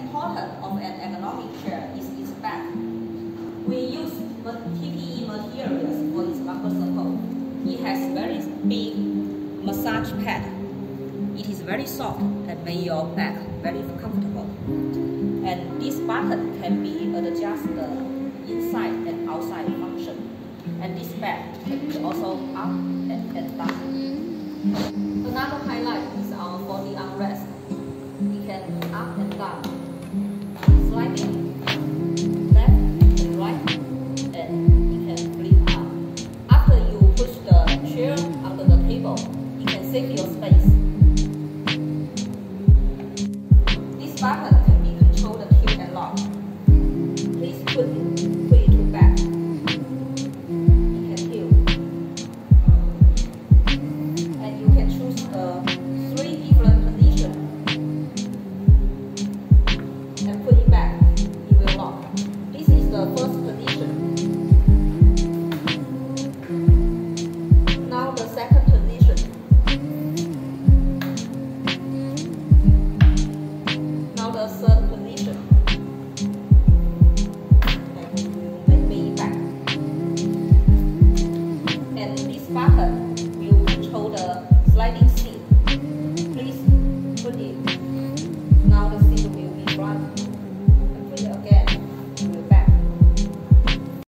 important of an ergonomic chair is its back. We use TPE materials for its upper support. It has very big massage pad. It is very soft and make your back very comfortable. And this button can be adjusted inside and outside function. And this back can be also up and, and down. It can